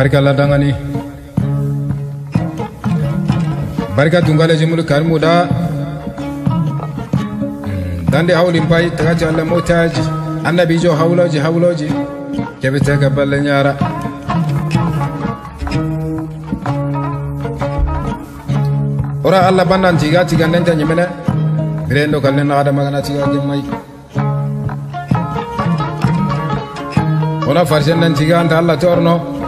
barka ladangani. Barka tungale jimulu kan muda. Dande hawlin pay tagati allah motaji annabi jo hawloji hawloji keɓete ga balle ñara ora allah bandan tiga tiga nenta ñimene birendo kalne naxada magana tiga gemmayi wona farsen nan tiga anta allah torno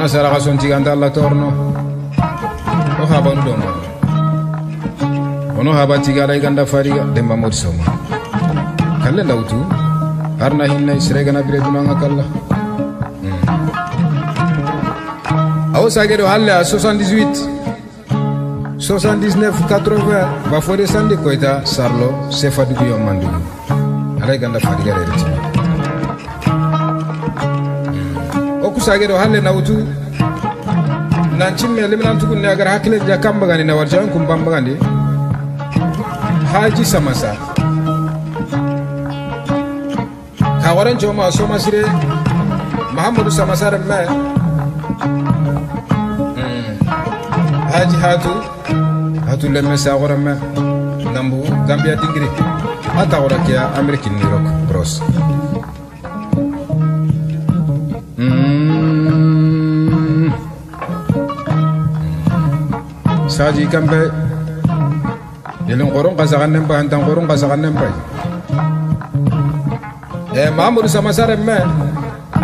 wona saraka son tiga anta allah torno o habanu ɗo ma wono haba tiga aɗa ganda fariga demba modi soma kalle lawtu harna hinna siregana bire dunanga kalla awo sageɗo halle a 78 79 80 ba fode sandi koyta sarlo sefadugu yo mandugu alay ganda fadiga rere timi o kusageɗo halle nawtu nan cimme leminan tugunne agar hakkile ja kambagani na warja kum bambagandi haji samasa. Ka waran joma soma sire. Mahamadou samasa remme haji hatu. Hatu lemme sagoremme nambu gambia dingiri a tagora keya new york bros saji kambe yelin koron kasagannen pa hantan koron kasagannen pa e mahamadou samasare me.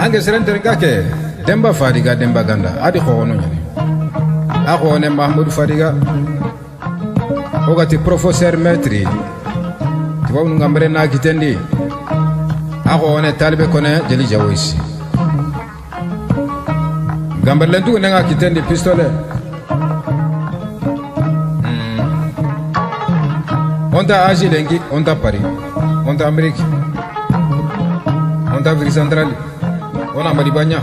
Ange serenteren ka ke demba fadiga demba ganda. Adi xoxono ñani a xoxone mahamadou fadiga. Ogati professeur maître. Tubabu nu ngambere na kitendi a xoxone talibe kone jeli jawoysi gamberlen tugu nenga kitendi pistolet onta asie lengi onta paris onta amérique onta afrique centrale ona madi banya.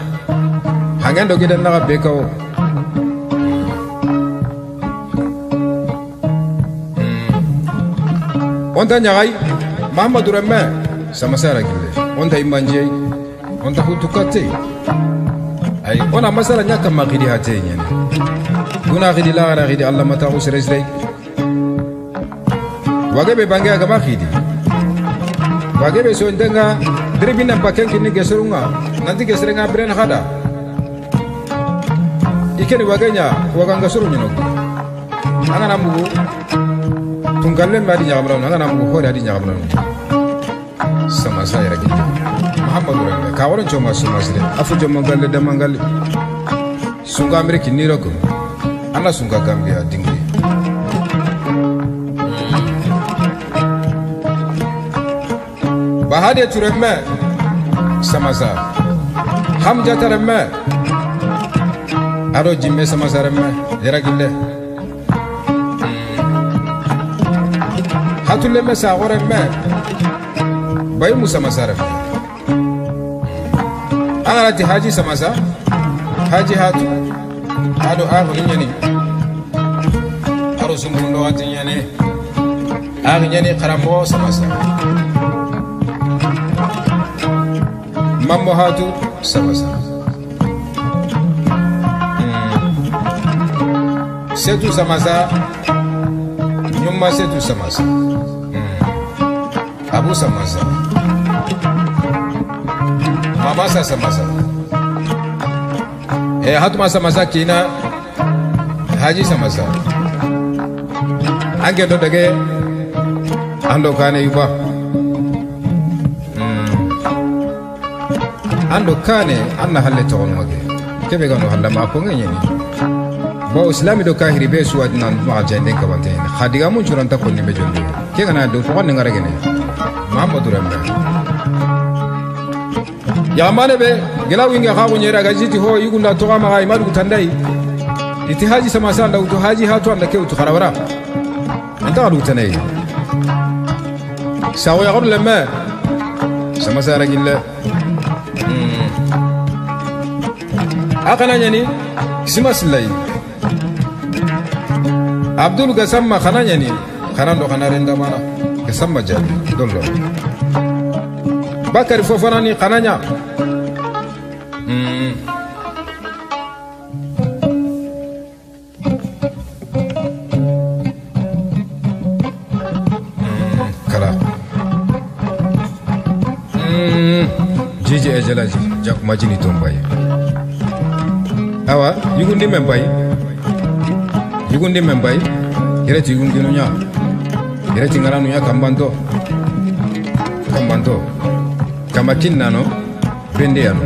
Hangen do giden naga be kawo onta ñagay mahamadou remme sama sara gille onta imanjey onta hutukatte ay ona masala ñakka ma xidi ha te ñene duna xidi laxara xidi allah mataxu sere sirey wage be bange agama khidi wage be so ndenga dribi na paken kini geserunga nanti geserenga bren khada ikeni wagenya waganga suru nyino anga na mugu tungalle madi nyagamra anga na mugu hore adi nyagamra sama saya ragi muhammadu ranga ka woron choma suma sire afu joma galle de mangalle sunga ameriki niroko ana sunga gambia بهادية رمى سمسا حمجة رمى أرو جمع سمسا رمى يراك الله هاتو لما ساغو رمى بايمو سمسا رمى أنا راتي حاجي سمسا حاجي هاتو. هادو آهو نيني أرو سنبون لواتي نيني آهو نيني قرمو سمسا hatu samasa setu samasa nyumma setu samasa abu samasa mamasa samasa e hatuma samasa kina. Haji samasa ange do dage ando kane yuba togonoge kebe gano halla ma ko ngeni bo islami do kahiri be suwa nan ma jenden kabante khadiga mun curanta ko nimbe jondi ke gana do ko ngara gene mahamadou rambe ya mane be gela winga ha ko nyera gajiti ho yugunda to ma ga imadu tandai iti haji sama sa da to haji ha to anda ke to kharawara anta du tanai sawo ya gol lemme sama sa ragille akana ñani sima sillayi abdul gasamma ndo xana renda mana gasamma jabi dollo bakari fofanani kananya mm. kala mm. jiji jankumajini to mbayi awa yugundi mem bayi yugundi men mbayi yɛrɛ ti yugundinu ɲa kira ti ngaranu nya kambanto kambanto kanbatin nano bende yano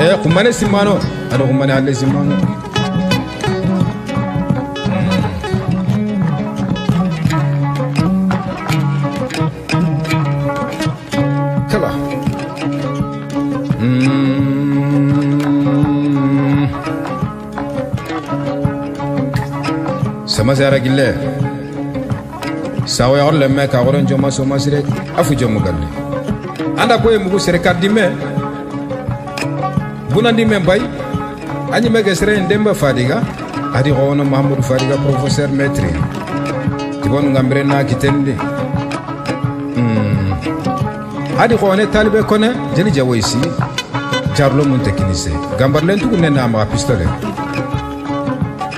ɛ kunbane simano aɗo kunbane alle simbano masayaragille sawoyaxor lemme ka xoren joma somasire a fu jomu galle anda koye mugu sere kar dimme bunandimme bay a ñimege sereyen demba fadiga. Adi xowono mahamadou fadiga professeur maître. Tibonu ngambire na kitendi hmm. adi xowone talibe kone jeli jawoysi jarlo mun tekinise gambarlen tugu ne namaxa pistole.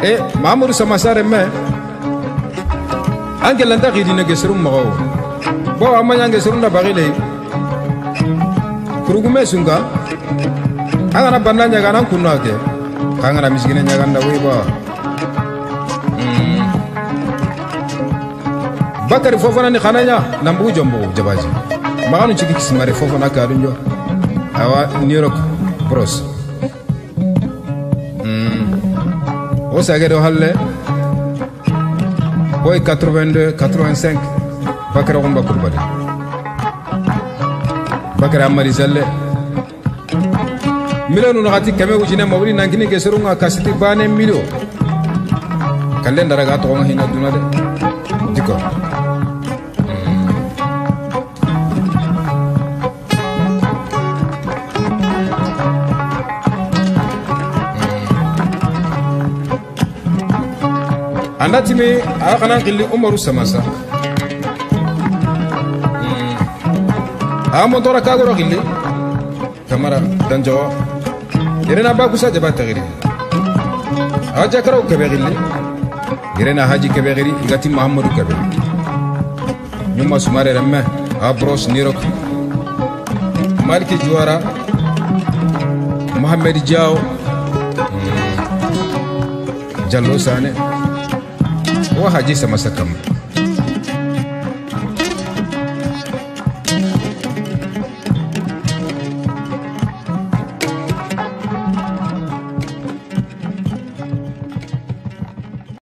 E mamadou samasare me. An gelanta xidine geserum moxo bo a maña geserum na baxile kurugume sunga. A ngana banda ñaganan kunna ke ka ngana misigine ñaganda wiba bakari fofanani xanaña nambugu jombogu jabaji. Maxanu cigi kisimare fofana kadun jo awa nirok bros o sagede o halle boy 82 85 bakara xumba kurbade. Bakara amari salle milio nu naxati keme wucine mobili nankini ke serunga kasiti bane milio. Kalle ndaraga toxonga hina duna de diko أنا عناتمي أغنى غلي أمرو سماسا أنا دورا كاغورا غلي كامارا دانجو يرنا باكو سا جبا تغيري هاجا كراو كبه غلي يرنا هاجي كبه غري إغاتي محمدو كبه نيوما سماري رمي أبروس نيروك مالكي جوارا محمد جاو جلو ساني wa haji sama sakam